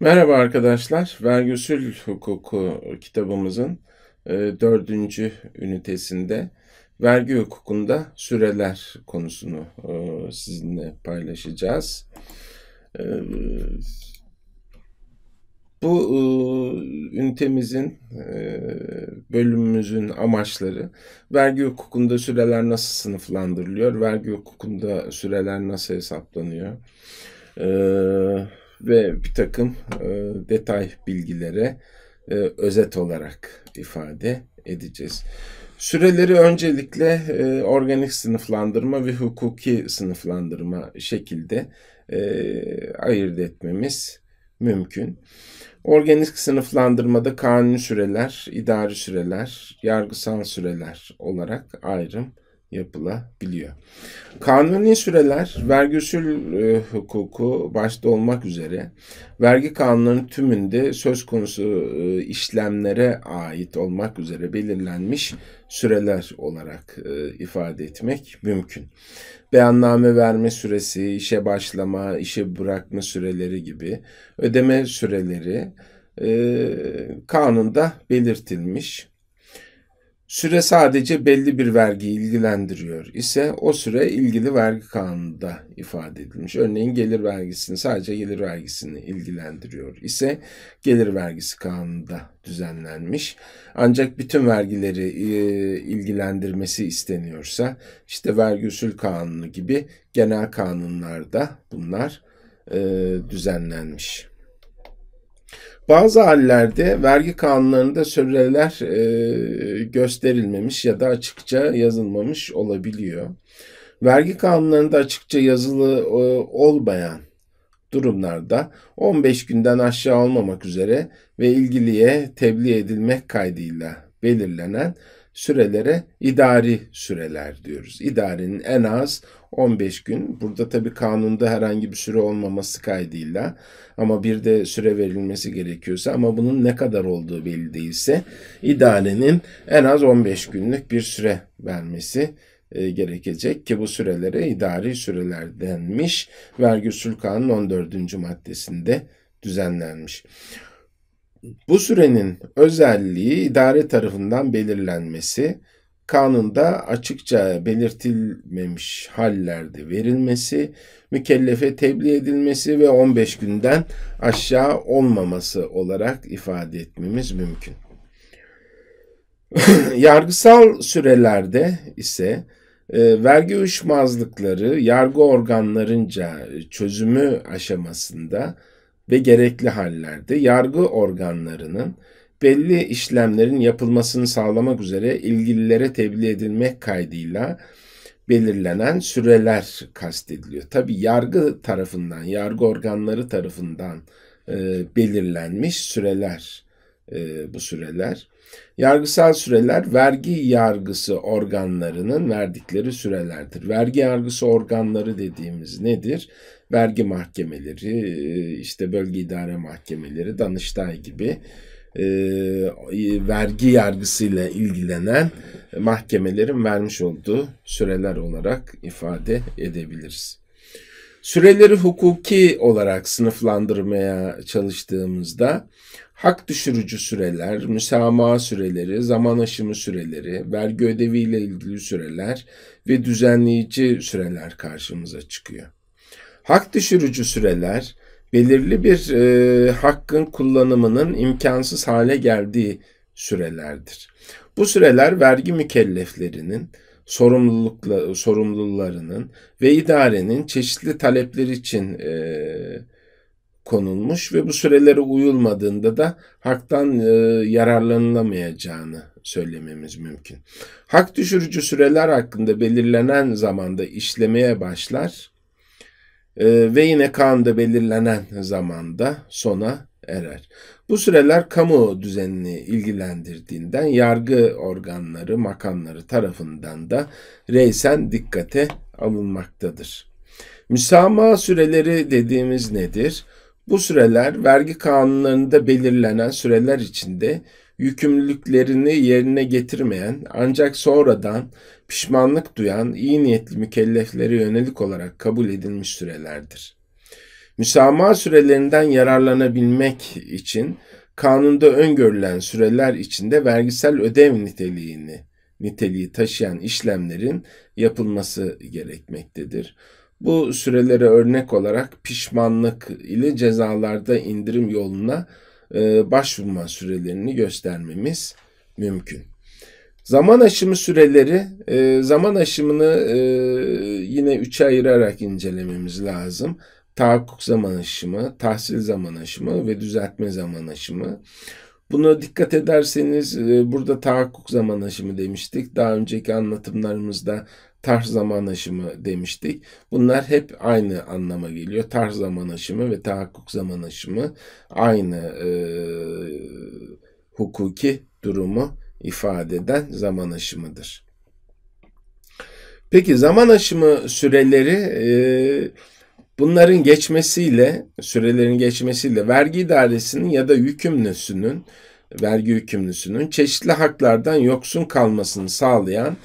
Merhaba arkadaşlar. Vergi usul hukuku kitabımızın e, dördüncü ünitesinde vergi hukukunda süreler konusunu e, sizinle paylaşacağız. E, bu ünitemizin, bölümümüzün amaçları vergi hukukunda süreler nasıl sınıflandırılıyor, vergi hukukunda süreler nasıl hesaplanıyor, ve bir takım e, detay bilgilere e, özet olarak ifade edeceğiz. Süreleri öncelikle e, organik sınıflandırma ve hukuki sınıflandırma şekilde e, ayırt etmemiz mümkün. Organik sınıflandırmada kanuni süreler, idari süreler, yargısal süreler olarak ayrım yapılabiliyor. Kanuni süreler vergi usul e, hukuku başta olmak üzere vergi kanunlarının tümünde söz konusu e, işlemlere ait olmak üzere belirlenmiş süreler olarak e, ifade etmek mümkün. Beyanname verme süresi, işe başlama, işe bırakma süreleri gibi ödeme süreleri e, kanunda belirtilmiş Süre sadece belli bir vergi ilgilendiriyor ise o süre ilgili vergi kanununda ifade edilmiş. Örneğin gelir vergisini sadece gelir vergisini ilgilendiriyor ise gelir vergisi kanununda düzenlenmiş. Ancak bütün vergileri e, ilgilendirmesi isteniyorsa işte vergi usul kanunu gibi genel kanunlarda bunlar e, düzenlenmiş. Bazı hallerde vergi kanunlarında süreler e, gösterilmemiş ya da açıkça yazılmamış olabiliyor. Vergi kanunlarında açıkça yazılı e, olmayan durumlarda 15 günden aşağı olmamak üzere ve ilgiliye tebliğ edilmek kaydıyla belirlenen sürelere idari süreler diyoruz. İdarenin en az 15 gün. Burada tabii kanunda herhangi bir süre olmaması kaydıyla ama bir de süre verilmesi gerekiyorsa ama bunun ne kadar olduğu belli değilse idarenin en az 15 günlük bir süre vermesi e, gerekecek ki bu sürelere idari süreler denmiş. Vergi usul kanun 14. maddesinde düzenlenmiş. Bu sürenin özelliği idare tarafından belirlenmesi, kanunda açıkça belirtilmemiş hallerde verilmesi, mükellefe tebliğ edilmesi ve 15 günden aşağı olmaması olarak ifade etmemiz mümkün. Yargısal sürelerde ise e, vergi uyuşmazlıkları yargı organlarınca çözümü aşamasında ve gerekli hallerde yargı organlarının belli işlemlerin yapılmasını sağlamak üzere ilgililere tebliğ edilmek kaydıyla belirlenen süreler kastediliyor. Tabi yargı tarafından, yargı organları tarafından e, belirlenmiş süreler e, bu süreler. Yargısal süreler vergi yargısı organlarının verdikleri sürelerdir. Vergi yargısı organları dediğimiz nedir? Vergi mahkemeleri, işte bölge idare mahkemeleri, Danıştay gibi e, vergi yargısıyla ilgilenen mahkemelerin vermiş olduğu süreler olarak ifade edebiliriz. Süreleri hukuki olarak sınıflandırmaya çalıştığımızda hak düşürücü süreler, müsamaha süreleri, zaman aşımı süreleri, vergi ödeviyle ilgili süreler ve düzenleyici süreler karşımıza çıkıyor. Hak düşürücü süreler belirli bir e, hakkın kullanımının imkansız hale geldiği sürelerdir. Bu süreler vergi mükelleflerinin sorumlulukla, sorumlularının ve idarenin çeşitli talepleri için e, konulmuş ve bu sürelere uyulmadığında da haktan e, yararlanılamayacağını söylememiz mümkün. Hak düşürücü süreler hakkında belirlenen zamanda işlemeye başlar e, ve yine kanunda belirlenen zamanda sona erer. Bu süreler kamu düzenini ilgilendirdiğinden yargı organları, makamları tarafından da reysen dikkate alınmaktadır. Müsamaha süreleri dediğimiz nedir? Bu süreler vergi kanunlarında belirlenen süreler içinde yükümlülüklerini yerine getirmeyen ancak sonradan pişmanlık duyan iyi niyetli mükelleflere yönelik olarak kabul edilmiş sürelerdir. Müsamaha sürelerinden yararlanabilmek için kanunda öngörülen süreler içinde vergisel ödev niteliğini niteliği taşıyan işlemlerin yapılması gerekmektedir. Bu sürelere örnek olarak pişmanlık ile cezalarda indirim yoluna e, başvurma sürelerini göstermemiz mümkün. Zaman aşımı süreleri, e, zaman aşımını e, yine üçe ayırarak incelememiz lazım. Tahakkuk zaman aşımı, tahsil zaman aşımı ve düzeltme zaman aşımı. Buna dikkat ederseniz e, burada tahakkuk zaman aşımı demiştik. Daha önceki anlatımlarımızda tarz zaman aşımı demiştik. Bunlar hep aynı anlama geliyor. Tarz zaman aşımı ve tahakkuk zaman aşımı aynı e, hukuki durumu ifade eden zaman aşımıdır. Peki zaman aşımı süreleri e, bunların geçmesiyle, sürelerin geçmesiyle vergi idaresinin ya da yükümlüsünün, vergi yükümlüsünün çeşitli haklardan yoksun kalmasını sağlayan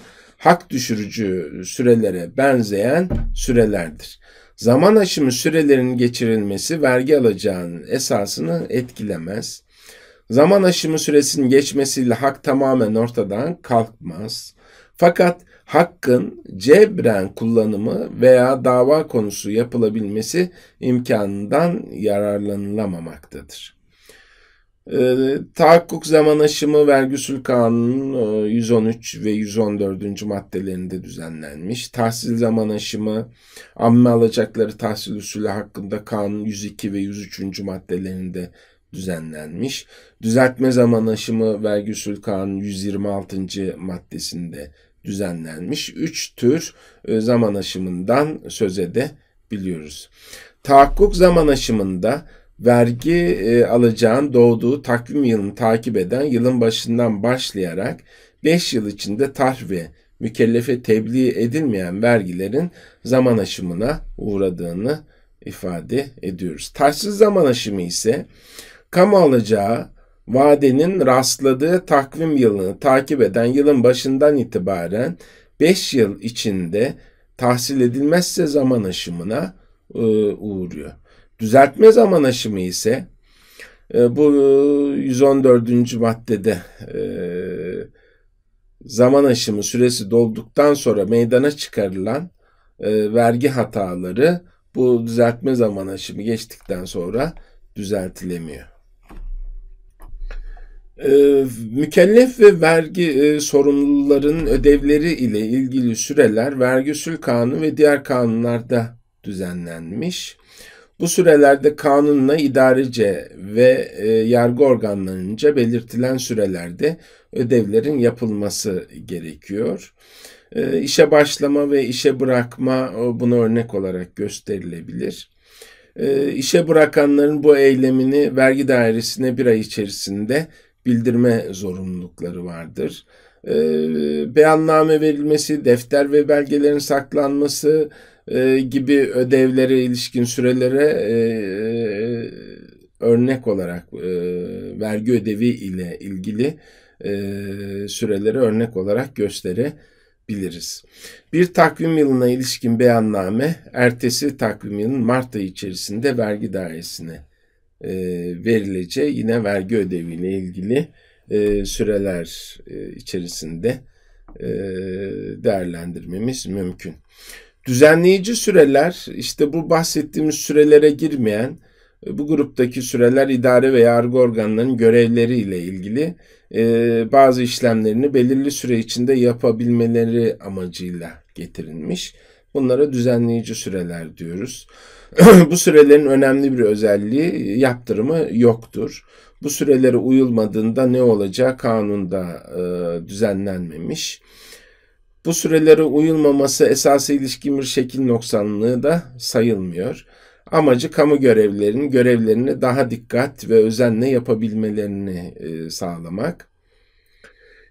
hak düşürücü sürelere benzeyen sürelerdir. Zaman aşımı sürelerinin geçirilmesi vergi alacağının esasını etkilemez. Zaman aşımı süresinin geçmesiyle hak tamamen ortadan kalkmaz. Fakat hakkın cebren kullanımı veya dava konusu yapılabilmesi imkanından yararlanılamamaktadır. E, tahakkuk zaman aşımı vergi usul kanunun 113 ve 114. maddelerinde düzenlenmiş. Tahsil zaman aşımı amme alacakları tahsil usulü hakkında kanun 102 ve 103. maddelerinde düzenlenmiş. Düzeltme zaman aşımı vergi usul kanun 126. maddesinde düzenlenmiş. Üç tür e, zaman aşımından söz edebiliyoruz. Tahakkuk zaman aşımında vergi e, alacağın doğduğu takvim yılını takip eden yılın başından başlayarak 5 yıl içinde tahriye mükellefe tebliğ edilmeyen vergilerin zaman aşımına uğradığını ifade ediyoruz. Taşsız zaman aşımı ise kamu alacağı vadenin rastladığı takvim yılını takip eden yılın başından itibaren 5 yıl içinde tahsil edilmezse zaman aşımına e, uğruyor. Düzeltme zaman aşımı ise e, bu 114. maddede e, zaman aşımı süresi dolduktan sonra meydana çıkarılan e, vergi hataları bu düzeltme zaman aşımı geçtikten sonra düzeltilemiyor. Ee, mükellef ve vergi e, sorumluların ödevleri ile ilgili süreler vergi usul kanunu ve diğer kanunlarda düzenlenmiş. Bu sürelerde kanunla idarece ve e, yargı organlarınca belirtilen sürelerde ödevlerin yapılması gerekiyor. E, işe başlama ve işe bırakma buna örnek olarak gösterilebilir. E, işe bırakanların bu eylemini vergi dairesine bir ay içerisinde bildirme zorunlulukları vardır. E, beyanname verilmesi, defter ve belgelerin saklanması e, gibi ödevlere ilişkin sürelere e, örnek olarak e, vergi ödevi ile ilgili e, süreleri örnek olarak gösterebiliriz. Bir takvim yılına ilişkin beyanname ertesi takvim yılının Mart ayı içerisinde vergi dairesine e, verileceği yine vergi ödeviyle ilgili e, süreler e, içerisinde e, değerlendirmemiz mümkün. Düzenleyici süreler işte bu bahsettiğimiz sürelere girmeyen bu gruptaki süreler idare ve yargı organlarının görevleriyle ilgili e, bazı işlemlerini belirli süre içinde yapabilmeleri amacıyla getirilmiş. Bunlara düzenleyici süreler diyoruz. bu sürelerin önemli bir özelliği yaptırımı yoktur. Bu sürelere uyulmadığında ne olacağı kanunda e, düzenlenmemiş. Bu sürelere uyulmaması esası ilişkin bir şekil noksanlığı da sayılmıyor. Amacı kamu görevlilerinin görevlerini daha dikkat ve özenle yapabilmelerini e, sağlamak.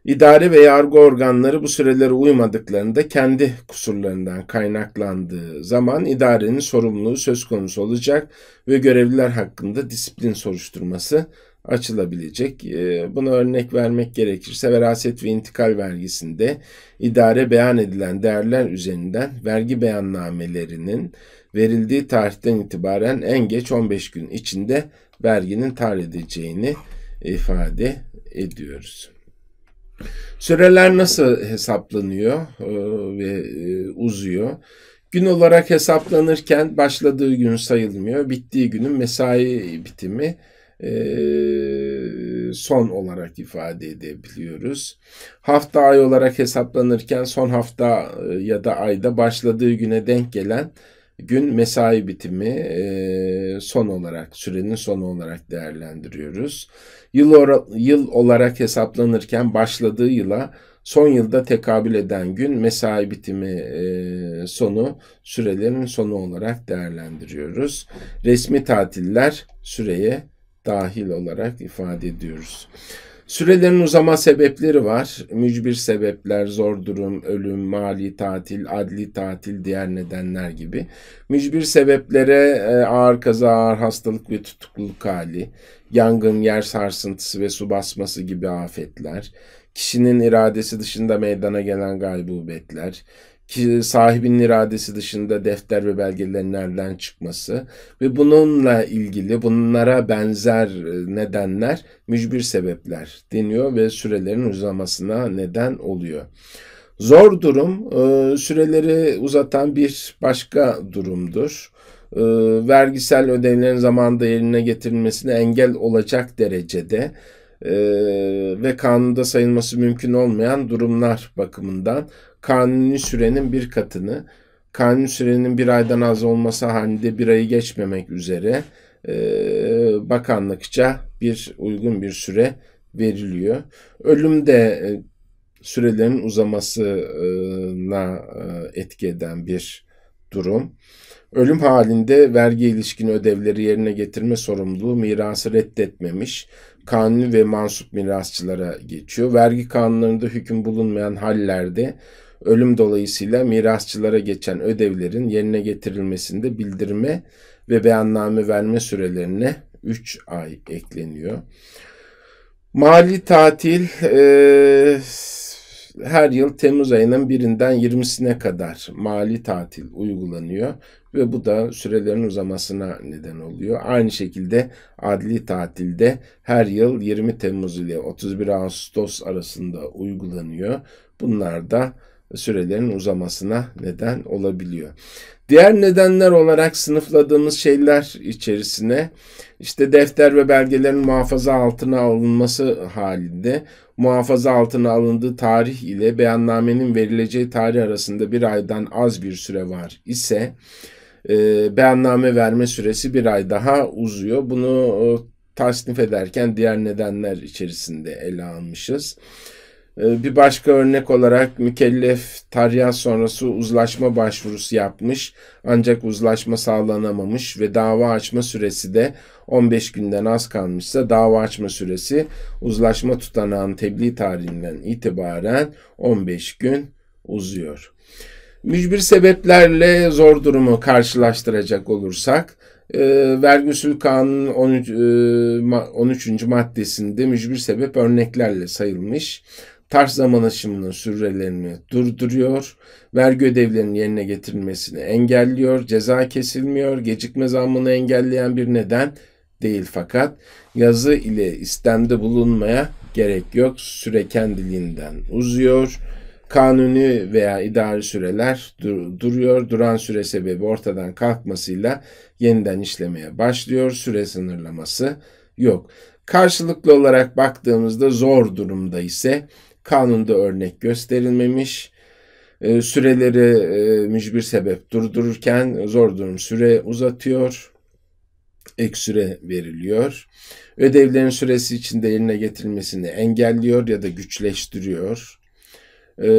İdare ve yargı organları bu sürelere uymadıklarında kendi kusurlarından kaynaklandığı zaman idarenin sorumluluğu söz konusu olacak ve görevliler hakkında disiplin soruşturması açılabilecek. Ee, buna örnek vermek gerekirse veraset ve intikal vergisinde idare beyan edilen değerler üzerinden vergi beyannamelerinin verildiği tarihten itibaren en geç 15 gün içinde verginin tar edeceğini ifade ediyoruz. Süreler nasıl hesaplanıyor e, ve e, uzuyor? Gün olarak hesaplanırken başladığı gün sayılmıyor, bittiği günün mesai bitimi son olarak ifade edebiliyoruz. Hafta ay olarak hesaplanırken son hafta ya da ayda başladığı güne denk gelen gün mesai bitimi e, son olarak sürenin sonu olarak değerlendiriyoruz. Yıl, yıl olarak hesaplanırken başladığı yıla son yılda tekabül eden gün mesai bitimi e, sonu sürelerin sonu olarak değerlendiriyoruz. Resmi tatiller süreye dahil olarak ifade ediyoruz. Sürelerin uzama sebepleri var. Mücbir sebepler, zor durum, ölüm, mali tatil, adli tatil, diğer nedenler gibi. Mücbir sebeplere e, ağır kaza, ağır hastalık ve tutukluluk hali, yangın, yer sarsıntısı ve su basması gibi afetler, kişinin iradesi dışında meydana gelen gaybubetler, sahibinin iradesi dışında defter ve belgelerin nereden çıkması ve bununla ilgili bunlara benzer e, nedenler mücbir sebepler deniyor ve sürelerin uzamasına neden oluyor. Zor durum e, süreleri uzatan bir başka durumdur. E, vergisel ödevlerin zamanında yerine getirilmesine engel olacak derecede ve kanunda sayılması mümkün olmayan durumlar bakımından kanuni sürenin bir katını, kanuni sürenin bir aydan az olması halinde bir ayı geçmemek üzere e, bakanlıkça bir uygun bir süre veriliyor. Ölüm de e, sürelerin uzamasına e, etki eden bir durum. Ölüm halinde vergi ilişkin ödevleri yerine getirme sorumluluğu mirası reddetmemiş kanuni ve mansup mirasçılara geçiyor. Vergi kanunlarında hüküm bulunmayan hallerde ölüm dolayısıyla mirasçılara geçen ödevlerin yerine getirilmesinde bildirme ve beyanname verme sürelerine 3 ay ekleniyor. Mali tatil e, her yıl Temmuz ayının birinden 20'sine kadar mali tatil uygulanıyor ve bu da sürelerin uzamasına neden oluyor. Aynı şekilde adli tatilde her yıl 20 Temmuz ile 31 Ağustos arasında uygulanıyor. Bunlar da sürelerin uzamasına neden olabiliyor. Diğer nedenler olarak sınıfladığımız şeyler içerisine işte defter ve belgelerin muhafaza altına alınması halinde muhafaza altına alındığı tarih ile beyannamenin verileceği tarih arasında bir aydan az bir süre var ise e, beyanname verme süresi bir ay daha uzuyor. Bunu e, tasnif ederken diğer nedenler içerisinde ele almışız. Ee, bir başka örnek olarak mükellef tarih sonrası uzlaşma başvurusu yapmış ancak uzlaşma sağlanamamış ve dava açma süresi de 15 günden az kalmışsa dava açma süresi uzlaşma tutanağın tebliğ tarihinden itibaren 15 gün uzuyor. Mücbir sebeplerle zor durumu karşılaştıracak olursak e, vergi usul kanunun 13, e, 13. maddesinde mücbir sebep örneklerle sayılmış tarz zaman aşımının sürelerini durduruyor, vergi ödevlerinin yerine getirilmesini engelliyor, ceza kesilmiyor, gecikme zammını engelleyen bir neden değil fakat yazı ile istemde bulunmaya gerek yok. Süre kendiliğinden uzuyor. Kanuni veya idari süreler dur duruyor. Duran süre sebebi ortadan kalkmasıyla yeniden işlemeye başlıyor. Süre sınırlaması yok. Karşılıklı olarak baktığımızda zor durumda ise Kanunda örnek gösterilmemiş. E, süreleri e, mücbir sebep durdururken zor durum süre uzatıyor. Ek süre veriliyor. Ödevlerin süresi içinde yerine getirilmesini engelliyor ya da güçleştiriyor. E,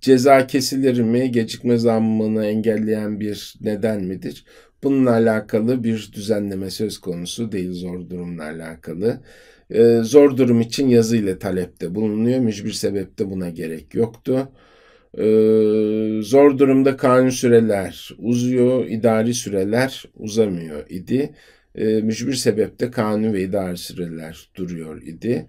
ceza kesilir mi, gecikme zammını engelleyen bir neden midir? Bununla alakalı bir düzenleme söz konusu değil zor durumla alakalı. Ee, zor durum için yazı ile talepte bulunuyor. Mücbir sebepte buna gerek yoktu. Ee, zor durumda kanun süreler uzuyor, idari süreler uzamıyor idi. Ee, mücbir sebepte kanun ve idari süreler duruyor idi.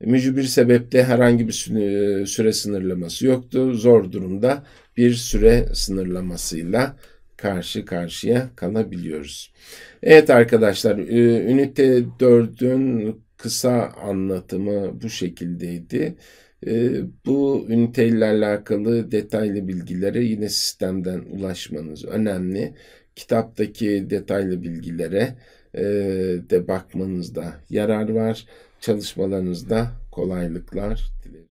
mücbir sebeple herhangi bir süre, süre sınırlaması yoktu. Zor durumda bir süre sınırlamasıyla karşı karşıya kalabiliyoruz. Evet arkadaşlar, e, ünite 4'ün kısa anlatımı bu şekildeydi. E, bu üniteyle alakalı detaylı bilgilere yine sistemden ulaşmanız önemli. Kitaptaki detaylı bilgilere e, de bakmanızda yarar var. Çalışmalarınızda kolaylıklar dilerim.